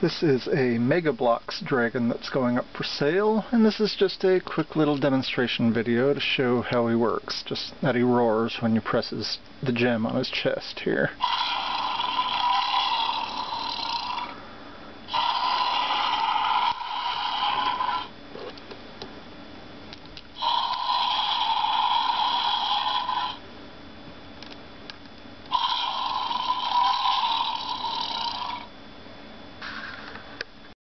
This is a Mega Bloks dragon that's going up for sale, and this is just a quick little demonstration video to show how he works, just that he roars when you presses the gem on his chest here.